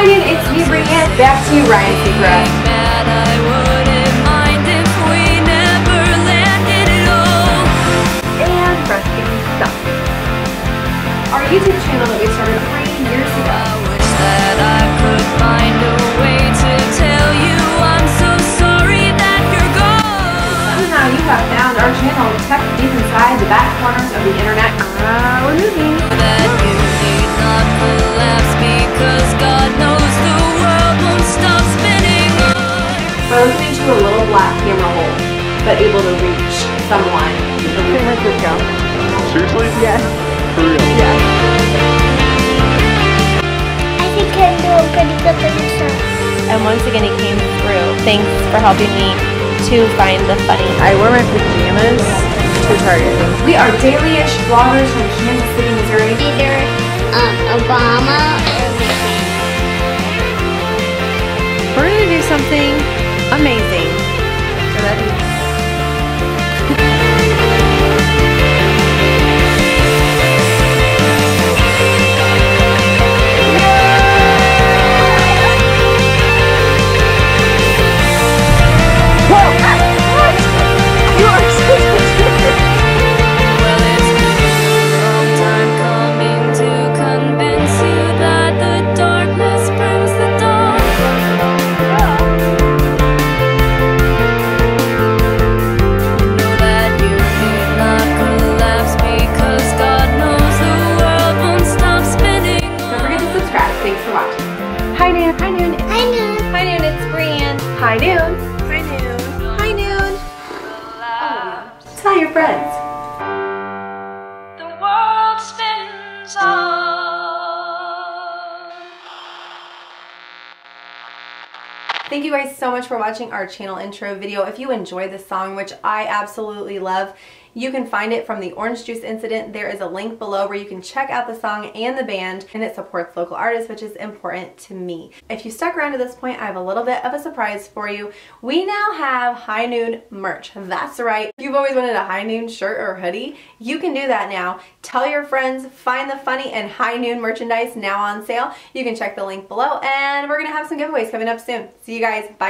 Dude, it's me Breanne. Back to you, Ryan Seacrest. Mad, I wouldn't mind if we never landed at all. And resting stuff. Our YouTube channel that we started three years ago. I wish that I could find a way to tell you I'm so sorry that you're gone. Somehow you have found our channel tucked deep inside the back corners of the internet. Ah, we're moving. But able to reach someone. Pretty much this go. Seriously? Yes. For real? Yes. I think I do a pretty good picture. And once again, he came through. Thanks for helping me to find the funny. I wore my pajamas to Target. We are daily-ish vloggers from Kansas City, Missouri. Either um, Obama or McCain. We're gonna do something amazing. Hi Noon. Hi Noon. I know. Hi, Noon. It's Breanne. Hi Noon. Hi, Noon. Hi, Noon. Tell your friends. The world spins on. Thank you guys so much for watching our channel intro video. If you enjoyed this song, which I absolutely love, you can find it from the Orange Juice Incident. There is a link below where you can check out the song and the band, and it supports local artists, which is important to me. If you stuck around to this point, I have a little bit of a surprise for you. We now have HiNoon merch. That's right. If you've always wanted a HiNoon shirt or hoodie, you can do that now. Tell your friends, find the funny and HiNoon merchandise now on sale. You can check the link below, and we're gonna have some giveaways coming up soon. See you guys. Bye.